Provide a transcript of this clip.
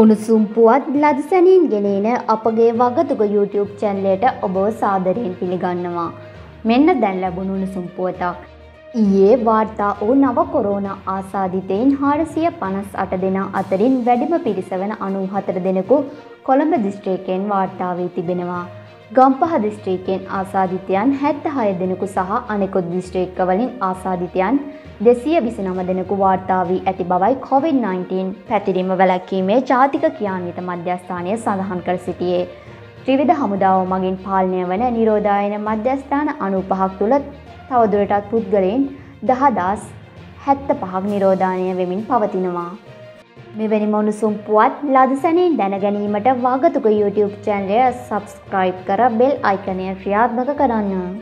උණුසුම් පුවත් ලදසැනින් ගෙනන අපගේ වගතුක YouTube චැන්ලයට ඔබව සාදරයෙන් පිළිගන්නවා. මෙන්න දැන් ලැබුණු උණුසුම් පුවතක්. ඊයේ වාර්තා වූ නව කොරෝන ආසාධිතයින් හාරසිය පනස් අට දෙනා අතරින් වැඩිම පිරිස වන අනූ හතර දෙනෙකු කොළඹ දිස්ත්‍රීකයෙන් වාර්තා වී තිබෙනවා. ගම්පහ දිස්ත්‍රීකයෙන් ආසාධිතයන් හැත්ත හය දෙනෙකු සහ අනෙකුත් දිස්ත්‍රීක්කවලින් ආසාධිතයන් දෙසිය විසි නම දෙනෙකු වාර්තා වී ඇති බවයි COVID-19 පැතිරීම වැලැක්කීමේ ජාතික කියාන්විත මධ්‍යස්ථානය සඳහන් කර සිටියේ. ත්‍රිවිධ හමුදාව මගින් පාලනය වන නිරෝධායන මධ්‍යස්ථාන අනුපහක් තුළ තවදුරටත් පුද්ගලයෙන් දහදස් හැත්ත පහක් නිරෝධානය වෙමින් පවතිනවා. මෙවැනි මොනුසුම් පුවත් ලදසැනින් දැනගැනීමට වගතුක YouTube චැන්ලය සබස්ක්‍රයිබ් කර බෙල් අයිකනය ක්‍රියාත්මක කරන්න.